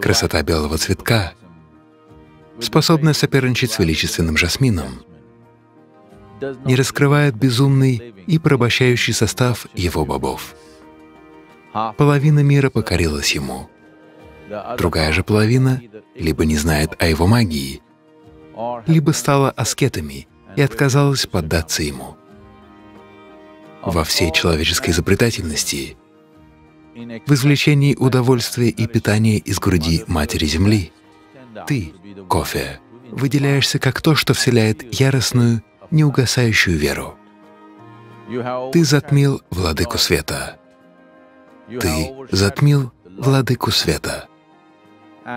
Красота белого цветка способна соперничать с величественным жасмином, не раскрывает безумный и порабощающий состав его бобов. Половина мира покорилась ему. Другая же половина либо не знает о его магии, либо стала аскетами и отказалась поддаться ему. Во всей человеческой изобретательности, в извлечении удовольствия и питания из груди Матери Земли, ты, кофе, выделяешься как то, что вселяет яростную, неугасающую веру. Ты затмил владыку света. Ты затмил владыку света.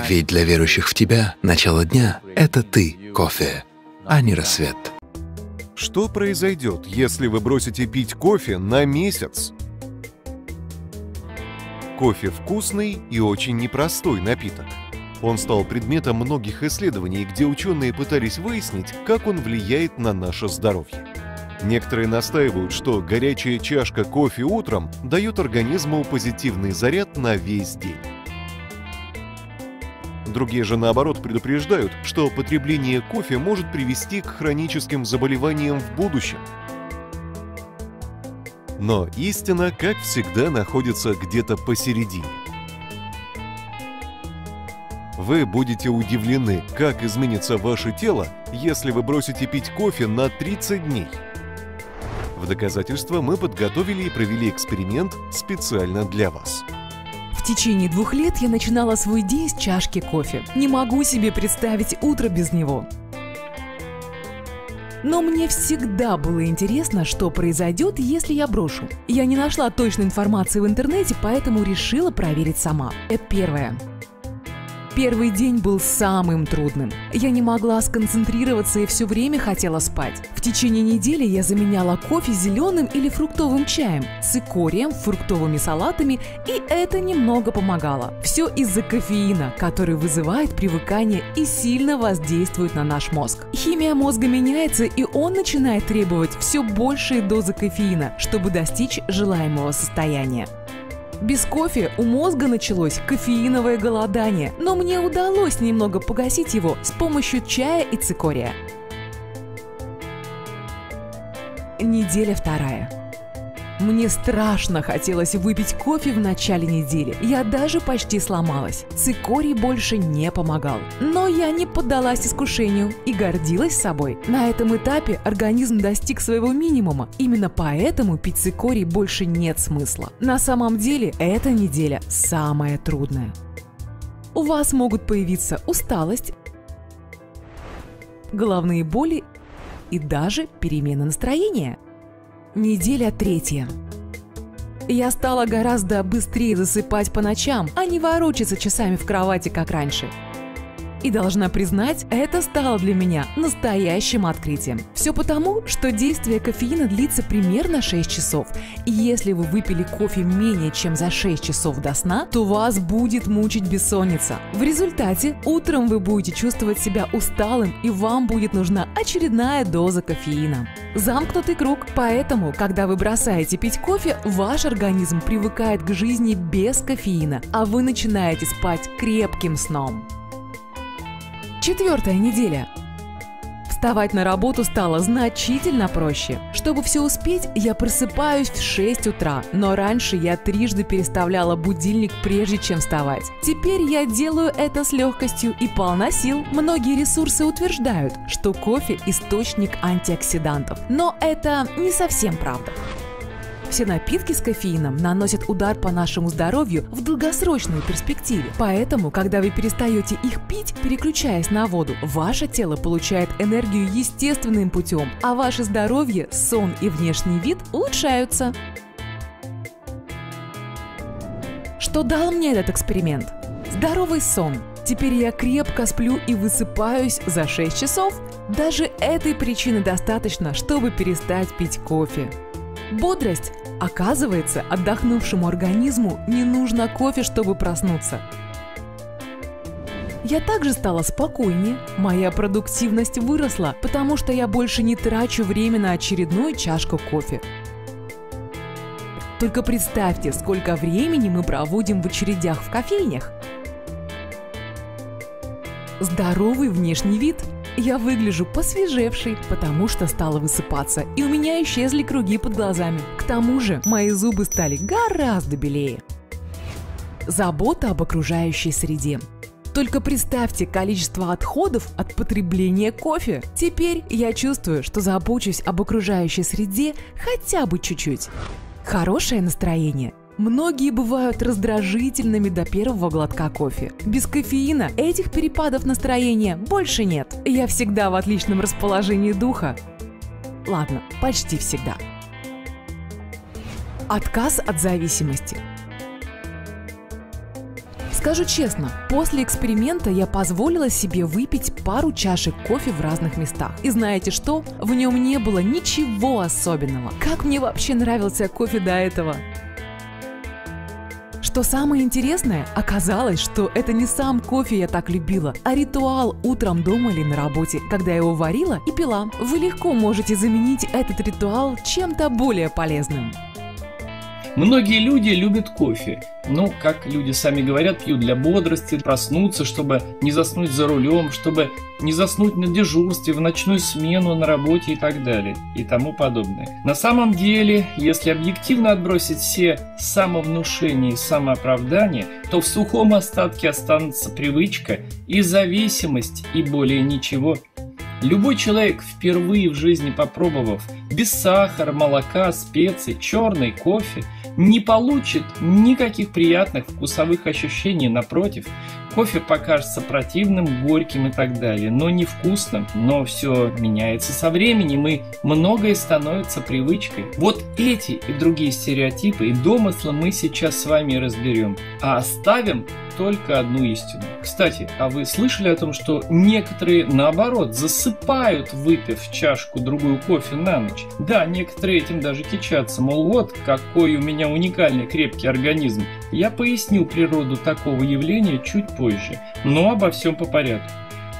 Ведь для верующих в тебя начало дня — это ты, кофе, а не рассвет. Что произойдет, если вы бросите пить кофе на месяц? Кофе вкусный и очень непростой напиток. Он стал предметом многих исследований, где ученые пытались выяснить, как он влияет на наше здоровье. Некоторые настаивают, что горячая чашка кофе утром дает организму позитивный заряд на весь день. Другие же наоборот предупреждают, что потребление кофе может привести к хроническим заболеваниям в будущем. Но истина, как всегда, находится где-то посередине. Вы будете удивлены, как изменится ваше тело, если вы бросите пить кофе на 30 дней. В доказательство мы подготовили и провели эксперимент специально для вас. В течение двух лет я начинала свой день с чашки кофе. Не могу себе представить утро без него. Но мне всегда было интересно, что произойдет, если я брошу. Я не нашла точной информации в интернете, поэтому решила проверить сама. Это первое. Первый день был самым трудным. Я не могла сконцентрироваться и все время хотела спать. В течение недели я заменяла кофе зеленым или фруктовым чаем, цикорием, фруктовыми салатами, и это немного помогало. Все из-за кофеина, который вызывает привыкание и сильно воздействует на наш мозг. Химия мозга меняется, и он начинает требовать все большие дозы кофеина, чтобы достичь желаемого состояния. Без кофе у мозга началось кофеиновое голодание, но мне удалось немного погасить его с помощью чая и цикория. Неделя вторая. Мне страшно хотелось выпить кофе в начале недели. Я даже почти сломалась. Цикорий больше не помогал. Но я не поддалась искушению и гордилась собой. На этом этапе организм достиг своего минимума. Именно поэтому пить цикорий больше нет смысла. На самом деле эта неделя самая трудная. У вас могут появиться усталость, головные боли и даже перемена настроения – Неделя третья. Я стала гораздо быстрее засыпать по ночам, а не ворочаться часами в кровати, как раньше. И должна признать, это стало для меня настоящим открытием. Все потому, что действие кофеина длится примерно 6 часов. И если вы выпили кофе менее чем за 6 часов до сна, то вас будет мучить бессонница. В результате утром вы будете чувствовать себя усталым и вам будет нужна очередная доза кофеина. Замкнутый круг, поэтому, когда вы бросаете пить кофе, ваш организм привыкает к жизни без кофеина, а вы начинаете спать крепким сном. Четвертая неделя. Вставать на работу стало значительно проще. Чтобы все успеть, я просыпаюсь в 6 утра, но раньше я трижды переставляла будильник, прежде чем вставать. Теперь я делаю это с легкостью и полна сил. Многие ресурсы утверждают, что кофе – источник антиоксидантов, но это не совсем правда. Все напитки с кофеином наносят удар по нашему здоровью в долгосрочной перспективе. Поэтому, когда вы перестаете их пить, переключаясь на воду, ваше тело получает энергию естественным путем, а ваше здоровье, сон и внешний вид улучшаются. Что дал мне этот эксперимент? Здоровый сон. Теперь я крепко сплю и высыпаюсь за 6 часов. Даже этой причины достаточно, чтобы перестать пить кофе. Бодрость. Оказывается, отдохнувшему организму не нужно кофе, чтобы проснуться. Я также стала спокойнее, моя продуктивность выросла, потому что я больше не трачу время на очередную чашку кофе. Только представьте, сколько времени мы проводим в очередях в кофейнях. Здоровый внешний вид. Я выгляжу посвежевшей, потому что стала высыпаться, и у меня исчезли круги под глазами. К тому же мои зубы стали гораздо белее. Забота об окружающей среде. Только представьте количество отходов от потребления кофе. Теперь я чувствую, что забочусь об окружающей среде хотя бы чуть-чуть. Хорошее настроение Многие бывают раздражительными до первого глотка кофе. Без кофеина этих перепадов настроения больше нет. Я всегда в отличном расположении духа. Ладно, почти всегда. Отказ от зависимости. Скажу честно, после эксперимента я позволила себе выпить пару чашек кофе в разных местах. И знаете что? В нем не было ничего особенного. Как мне вообще нравился кофе до этого? Что самое интересное, оказалось, что это не сам кофе я так любила, а ритуал утром дома или на работе, когда я его варила и пила. Вы легко можете заменить этот ритуал чем-то более полезным. Многие люди любят кофе. Ну, как люди сами говорят, пьют для бодрости, проснуться, чтобы не заснуть за рулем, чтобы не заснуть на дежурстве, в ночную смену, на работе и так далее, и тому подобное. На самом деле, если объективно отбросить все самовнушения и самооправдания, то в сухом остатке останется привычка и зависимость, и более ничего – Любой человек, впервые в жизни попробовав без сахара, молока, специй, черный кофе, не получит никаких приятных вкусовых ощущений, напротив, кофе покажется противным, горьким и так далее, но невкусным. Но все меняется со временем, и многое становится привычкой. Вот эти и другие стереотипы и домыслы мы сейчас с вами разберем, а оставим только одну истину. Кстати, а вы слышали о том, что некоторые, наоборот, засыпают, выпив чашку другую кофе на ночь? Да, некоторые этим даже кичатся, мол, вот какой у меня уникальный крепкий организм. Я поясню природу такого явления чуть позже, но обо всем по порядку.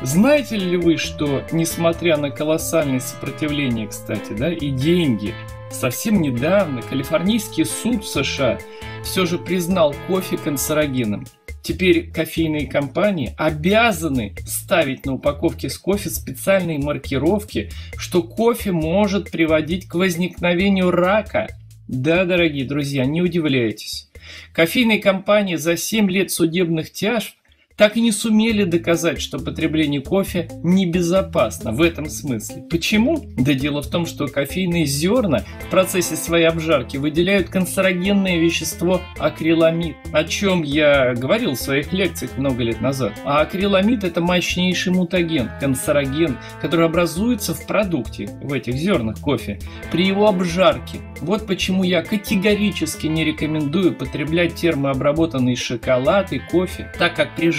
Знаете ли вы, что, несмотря на колоссальное сопротивление, кстати, да, и деньги, совсем недавно калифорнийский суд США все же признал кофе канцерогеном. Теперь кофейные компании обязаны ставить на упаковке с кофе специальные маркировки, что кофе может приводить к возникновению рака. Да, дорогие друзья, не удивляйтесь. Кофейные компании за 7 лет судебных тяжб так и не сумели доказать, что потребление кофе небезопасно в этом смысле. Почему? Да дело в том, что кофейные зерна в процессе своей обжарки выделяют канцерогенное вещество акриламид, о чем я говорил в своих лекциях много лет назад. А акриламид это мощнейший мутаген, канцероген, который образуется в продукте, в этих зернах кофе, при его обжарке. Вот почему я категорически не рекомендую потреблять термообработанный шоколад и кофе, так как при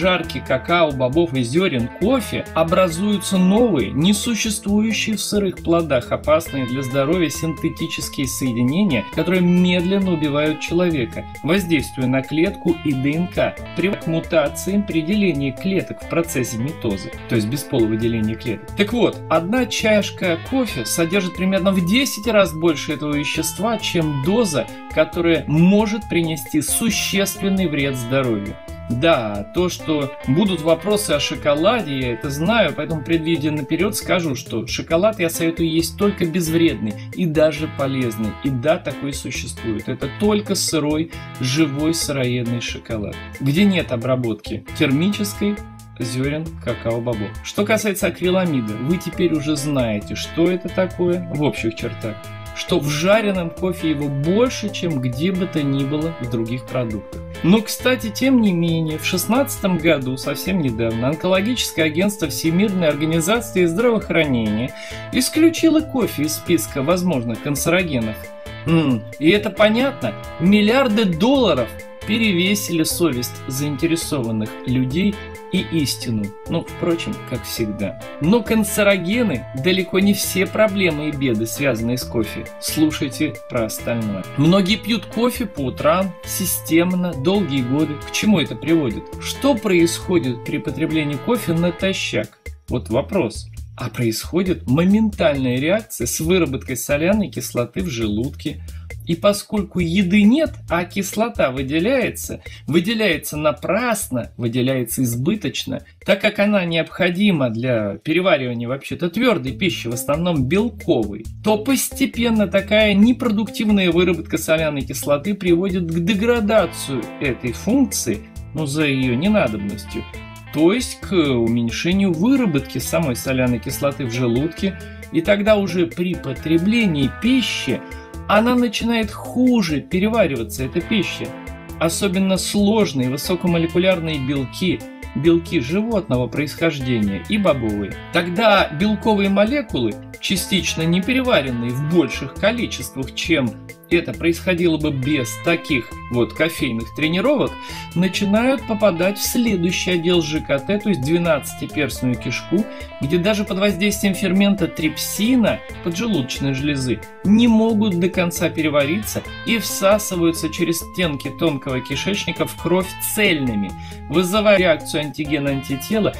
какао, бобов и зерен кофе образуются новые, несуществующие в сырых плодах, опасные для здоровья синтетические соединения, которые медленно убивают человека, воздействуя на клетку и ДНК, к мутациям при делении клеток в процессе митозы, то есть бесполого деления клеток. Так вот, одна чашка кофе содержит примерно в 10 раз больше этого вещества, чем доза, которая может принести существенный вред здоровью. Да, то, что будут вопросы о шоколаде, я это знаю, поэтому предвидя наперед скажу, что шоколад я советую есть только безвредный и даже полезный. И да, такой существует. Это только сырой, живой сыроедный шоколад, где нет обработки термической, зерен какао-бобов. Что касается акриламида, вы теперь уже знаете, что это такое в общих чертах что в жареном кофе его больше, чем где бы то ни было в других продуктах. Но, кстати, тем не менее, в 2016 году, совсем недавно, онкологическое агентство Всемирной организации здравоохранения исключило кофе из списка возможных канцерогенов. И это понятно, миллиарды долларов перевесили совесть заинтересованных людей и истину. Ну, впрочем, как всегда. Но канцерогены далеко не все проблемы и беды, связанные с кофе. Слушайте про остальное. Многие пьют кофе по утрам, системно, долгие годы. К чему это приводит? Что происходит при потреблении кофе натощак? Вот вопрос а происходит моментальная реакция с выработкой соляной кислоты в желудке, И поскольку еды нет, а кислота выделяется, выделяется напрасно, выделяется избыточно, так как она необходима для переваривания вообще-то твердой пищи, в основном белковой, то постепенно такая непродуктивная выработка соляной кислоты приводит к деградацию этой функции, ну за ее ненадобностью, то есть к уменьшению выработки самой соляной кислоты в желудке, и тогда уже при потреблении пищи она начинает хуже перевариваться, эта пища. Особенно сложные высокомолекулярные белки, белки животного происхождения и бобовые. Тогда белковые молекулы, частично не переваренные в больших количествах, чем это происходило бы без таких вот кофейных тренировок, начинают попадать в следующий отдел ЖКТ, то есть 12-перстную кишку, где даже под воздействием фермента трипсина поджелудочной железы не могут до конца перевариться и всасываются через стенки тонкого кишечника в кровь цельными, вызывая реакцию антигена-антитела.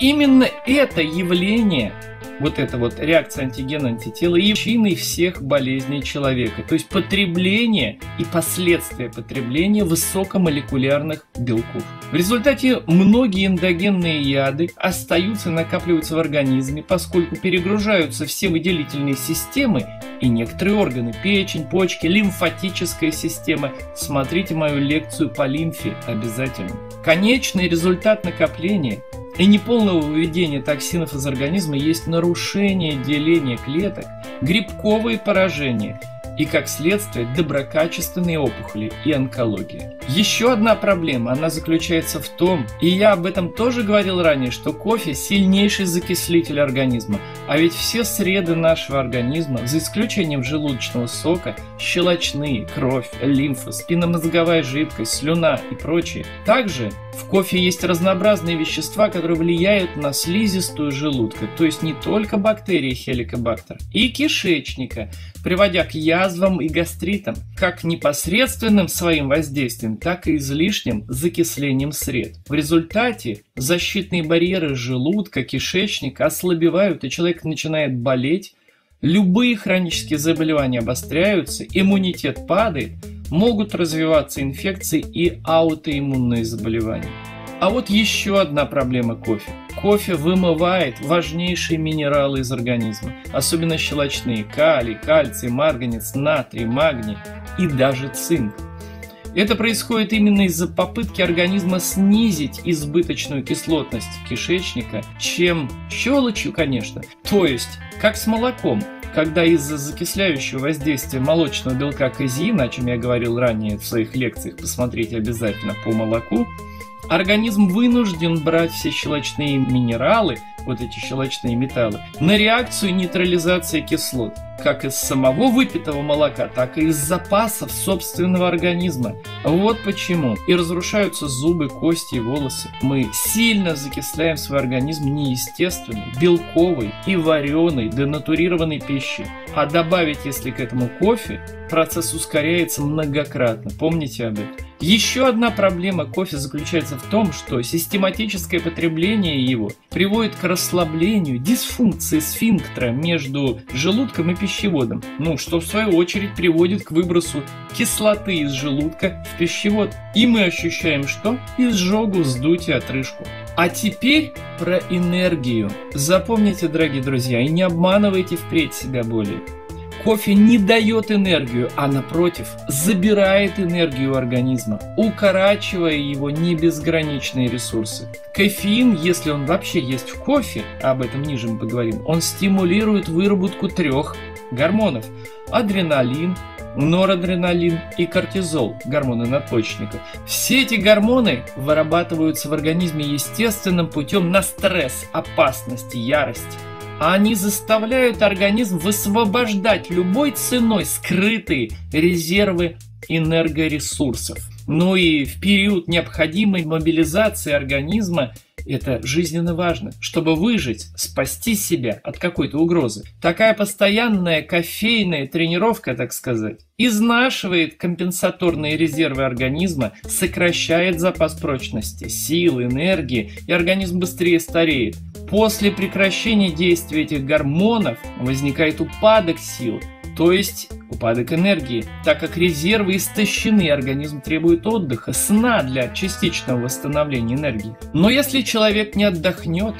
Именно это явление вот эта вот реакция антигена-антитела и причиной всех болезней человека. То есть потребление и последствия потребления высокомолекулярных белков. В результате многие эндогенные яды остаются накапливаются в организме, поскольку перегружаются все выделительные системы и некоторые органы – печень, почки, лимфатическая система. Смотрите мою лекцию по лимфе обязательно. Конечный результат накопления и неполного выведения токсинов из организма есть нарушение деления клеток, грибковые поражения и, как следствие, доброкачественные опухоли и онкология. Еще одна проблема, она заключается в том, и я об этом тоже говорил ранее, что кофе – сильнейший закислитель организма, а ведь все среды нашего организма, за исключением желудочного сока, щелочные, кровь, лимфа, спинномозговая жидкость, слюна и прочее. Также в кофе есть разнообразные вещества, которые влияют на слизистую желудка, то есть не только бактерии хеликобактер, и кишечника, приводя к язвам и гастритам, как непосредственным своим воздействием, так и излишним закислением сред. В результате защитные барьеры желудка, кишечника ослабевают, и человек начинает болеть, любые хронические заболевания обостряются, иммунитет падает, могут развиваться инфекции и аутоиммунные заболевания. А вот еще одна проблема кофе. Кофе вымывает важнейшие минералы из организма, особенно щелочные – калий, кальций, марганец, натрий, магний и даже цинк. Это происходит именно из-за попытки организма снизить избыточную кислотность кишечника, чем щелочью, конечно. То есть, как с молоком, когда из-за закисляющего воздействия молочного белка казеина, о чем я говорил ранее в своих лекциях, посмотрите обязательно по молоку, Организм вынужден брать все щелочные минералы, вот эти щелочные металлы, на реакцию нейтрализации кислот, как из самого выпитого молока, так и из запасов собственного организма. Вот почему и разрушаются зубы, кости и волосы. Мы сильно закисляем свой организм неестественной, белковой и вареной, денатурированной пищей. А добавить, если к этому кофе, процесс ускоряется многократно. Помните об этом. Еще одна проблема кофе заключается в том, что систематическое потребление его приводит к расслаблению, дисфункции сфинктера между желудком и пищеводом, ну, что в свою очередь приводит к выбросу кислоты из желудка в пищевод. И мы ощущаем что? Изжогу, сдутие, отрыжку. А теперь про энергию. Запомните, дорогие друзья, и не обманывайте впредь себя более. Кофе не дает энергию, а напротив, забирает энергию организма, укорачивая его не безграничные ресурсы. Кофеин, если он вообще есть в кофе, об этом ниже мы поговорим, он стимулирует выработку трех гормонов – адреналин, норадреналин и кортизол, гормоны надпочечника. Все эти гормоны вырабатываются в организме естественным путем на стресс, опасность, ярость они заставляют организм высвобождать любой ценой скрытые резервы энергоресурсов. Ну и в период необходимой мобилизации организма это жизненно важно, чтобы выжить, спасти себя от какой-то угрозы. Такая постоянная кофейная тренировка, так сказать, изнашивает компенсаторные резервы организма, сокращает запас прочности, сил, энергии, и организм быстрее стареет. После прекращения действия этих гормонов возникает упадок сил, то есть упадок энергии, так как резервы истощены, организм требует отдыха, сна для частичного восстановления энергии. Но если человек не отдохнет,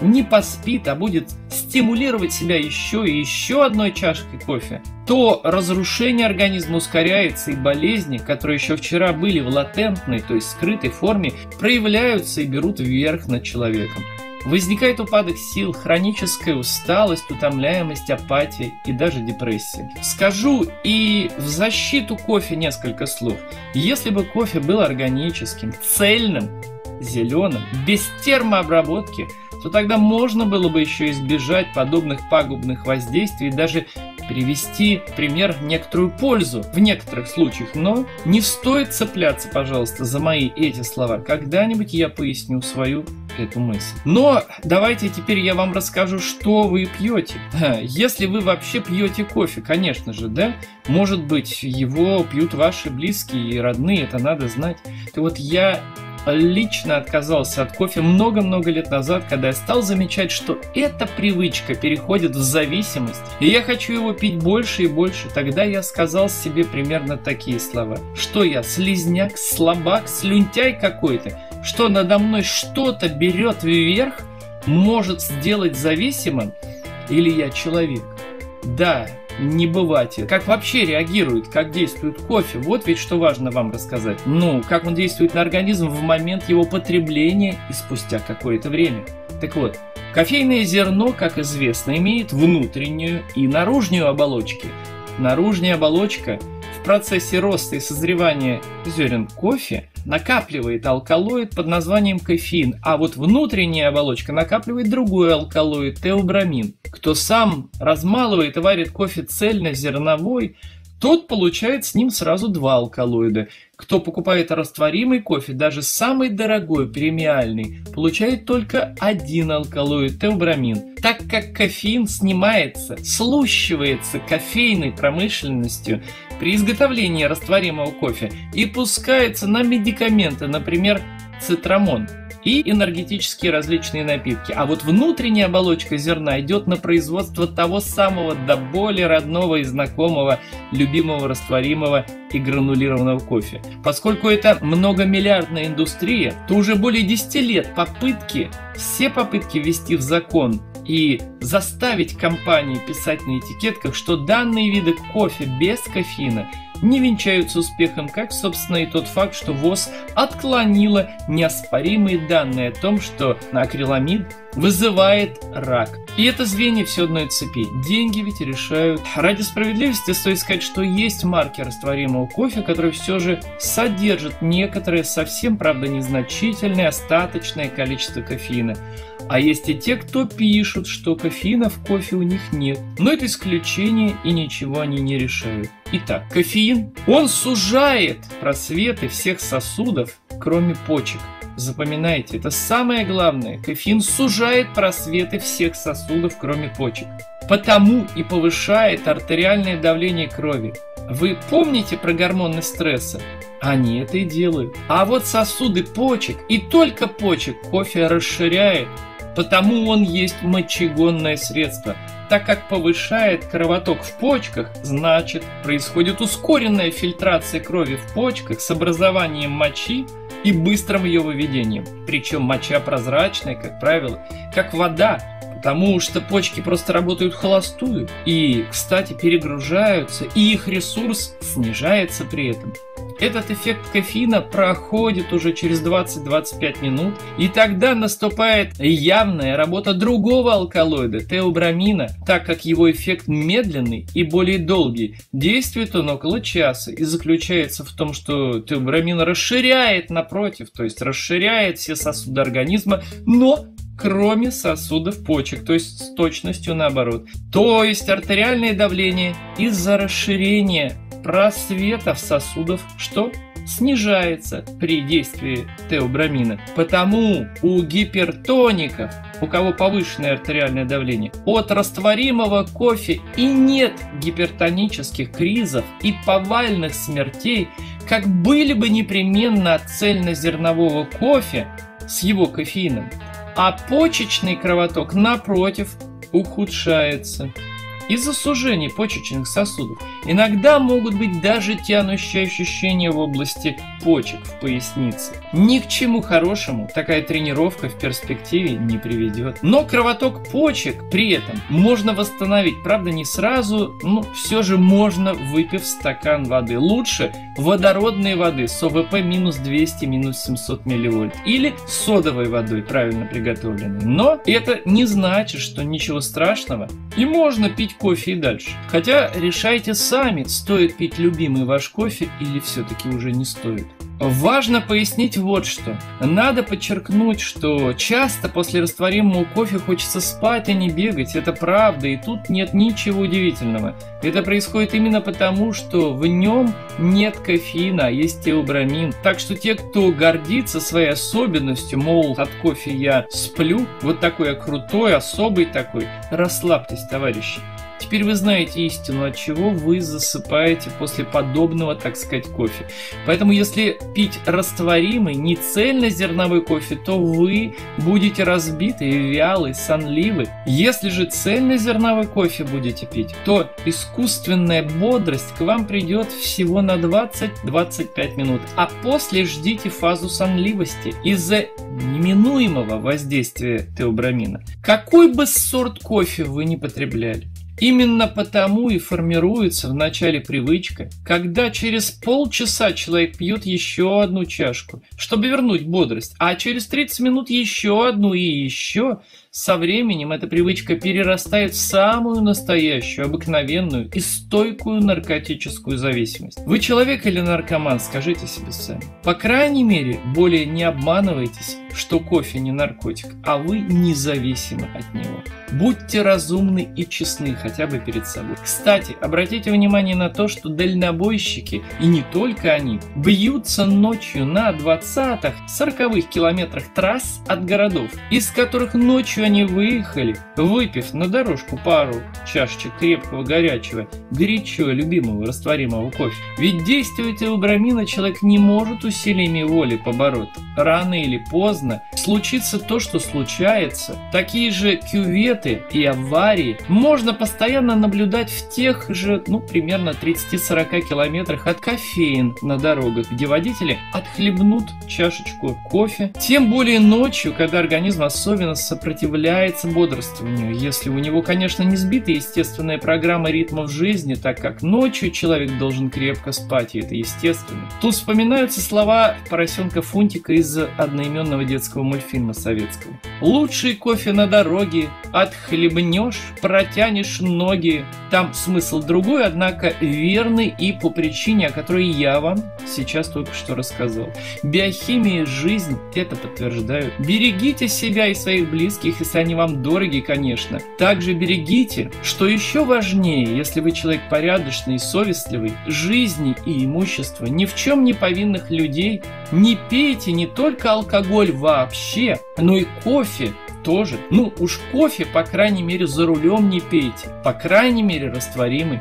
не поспит, а будет стимулировать себя еще и еще одной чашкой кофе, то разрушение организма ускоряется, и болезни, которые еще вчера были в латентной, то есть скрытой форме, проявляются и берут вверх над человеком. Возникает упадок сил, хроническая усталость, утомляемость, апатия и даже депрессия. Скажу и в защиту кофе несколько слов. Если бы кофе был органическим, цельным, зеленым, без термообработки – то тогда можно было бы еще избежать подобных пагубных воздействий и даже привести в пример некоторую пользу в некоторых случаях. Но не стоит цепляться, пожалуйста, за мои эти слова. Когда-нибудь я поясню свою эту мысль. Но давайте теперь я вам расскажу, что вы пьете. Если вы вообще пьете кофе, конечно же, да? Может быть, его пьют ваши близкие и родные, это надо знать. То вот я лично отказался от кофе много-много лет назад, когда я стал замечать, что эта привычка переходит в зависимость, и я хочу его пить больше и больше. Тогда я сказал себе примерно такие слова. Что я, слизняк, слабак, слюнтяй какой-то? Что надо мной что-то берет вверх, может сделать зависимым? Или я человек? Да, не бывать. Как вообще реагирует, как действует кофе? Вот ведь что важно вам рассказать. Ну, как он действует на организм в момент его потребления и спустя какое-то время. Так вот, кофейное зерно, как известно, имеет внутреннюю и наружную оболочки. Наружная оболочка процессе роста и созревания зерен кофе накапливает алкалоид под названием кофеин, а вот внутренняя оболочка накапливает другой алкалоид – теобрамин. Кто сам размалывает и варит кофе цельно-зерновой, тот получает с ним сразу два алкалоида. Кто покупает растворимый кофе, даже самый дорогой, премиальный, получает только один алкалоид – теобрамин. Так как кофеин снимается, слущивается кофейной промышленностью при изготовлении растворимого кофе и пускается на медикаменты, например, цитрамон – и энергетические различные напитки. А вот внутренняя оболочка зерна идет на производство того самого до боли родного и знакомого, любимого растворимого и гранулированного кофе. Поскольку это многомиллиардная индустрия, то уже более 10 лет попытки, все попытки ввести в закон и заставить компании писать на этикетках, что данные виды кофе без кофеина не венчаются успехом, как, собственно, и тот факт, что ВОЗ отклонила неоспоримые данные о том, что акриламид вызывает рак. И это звенья все одной цепи. Деньги ведь решают. Ради справедливости стоит сказать, что есть марки растворимого кофе, которые все же содержат некоторое, совсем, правда, незначительное, остаточное количество кофеина. А есть и те, кто пишут, что кофеина в кофе у них нет. Но это исключение и ничего они не решают. Итак, кофеин, он сужает просветы всех сосудов, кроме почек. Запоминайте, это самое главное. Кофеин сужает просветы всех сосудов, кроме почек. Потому и повышает артериальное давление крови. Вы помните про гормоны стресса? Они это и делают. А вот сосуды почек и только почек кофе расширяет, потому он есть мочегонное средство. Так как повышает кровоток в почках, значит происходит ускоренная фильтрация крови в почках с образованием мочи и быстрым ее выведением. Причем моча прозрачная, как правило, как вода, потому что почки просто работают холостую и, кстати, перегружаются, и их ресурс снижается при этом. Этот эффект кофеина проходит уже через 20-25 минут, и тогда наступает явная работа другого алкалоида, теобрамина, так как его эффект медленный и более долгий. Действует он около часа и заключается в том, что теобрамин расширяет напротив, то есть расширяет все сосуды организма, но кроме сосудов почек, то есть с точностью наоборот. То есть артериальное давление из-за расширения просветов сосудов, что снижается при действии теобрамина. Потому у гипертоников, у кого повышенное артериальное давление, от растворимого кофе и нет гипертонических кризов и повальных смертей, как были бы непременно от цельнозернового кофе с его кофеином. А почечный кровоток, напротив, ухудшается. Из-за сужения почечных сосудов. Иногда могут быть даже тянущие ощущения в области почек в пояснице. Ни к чему хорошему такая тренировка в перспективе не приведет. Но кровоток почек при этом можно восстановить, правда не сразу, но все же можно, выпив стакан воды. Лучше водородной воды с ОВП минус 200, минус 700 милливольт или содовой водой, правильно приготовленной. Но это не значит, что ничего страшного и можно пить кофе и дальше. Хотя решайте сами, стоит пить любимый ваш кофе или все-таки уже не стоит. Важно пояснить вот что. Надо подчеркнуть, что часто после растворимого кофе хочется спать, а не бегать. Это правда, и тут нет ничего удивительного. Это происходит именно потому, что в нем нет кофеина, а есть теобрамин. Так что те, кто гордится своей особенностью, мол, от кофе я сплю, вот такой я крутой, особый такой, расслабьтесь, товарищи. Теперь вы знаете истину, от чего вы засыпаете после подобного, так сказать, кофе. Поэтому если пить растворимый, не цельнозерновой кофе, то вы будете разбиты, вялый, сонливый. Если же цельнозерновой кофе будете пить, то искусственная бодрость к вам придет всего на 20-25 минут, а после ждите фазу сонливости из-за неминуемого воздействия теобрамина. Какой бы сорт кофе вы не потребляли, Именно потому и формируется в начале привычка, когда через полчаса человек пьет еще одну чашку, чтобы вернуть бодрость, а через 30 минут еще одну и еще, со временем эта привычка перерастает в самую настоящую, обыкновенную и стойкую наркотическую зависимость. Вы человек или наркоман, скажите себе сами. По крайней мере, более не обманывайтесь, что кофе не наркотик, а вы независимы от него. Будьте разумны и честны хотя бы перед собой. Кстати, обратите внимание на то, что дальнобойщики, и не только они, бьются ночью на 20-х, 40-х километрах трасс от городов, из которых ночью они выехали, выпив на дорожку пару чашечек крепкого горячего, горячего любимого растворимого кофе. Ведь действие теобрамина человек не может усилиями воли побороть. Рано или поздно случится то, что случается. Такие же кюветы и аварии можно постоянно наблюдать в тех же, ну, примерно 30-40 километрах от кофеин на дорогах, где водители отхлебнут чашечку кофе. Тем более ночью, когда организм особенно сопротивляется является бодрствованию, если у него, конечно, не сбита естественная программа ритмов жизни, так как ночью человек должен крепко спать, и это естественно. Тут вспоминаются слова поросенка Фунтика из одноименного детского мультфильма советского. «Лучший кофе на дороге, отхлебнешь, протянешь ноги». Там смысл другой, однако верный и по причине, о которой я вам сейчас только что рассказал. Биохимия и жизнь это подтверждают. Берегите себя и своих близких если они вам дороги, конечно. Также берегите, что еще важнее, если вы человек порядочный и совестливый, жизни и имущества ни в чем не повинных людей, не пейте не только алкоголь вообще, но и кофе, тоже. Ну уж кофе, по крайней мере, за рулем не пейте. По крайней мере, растворимый.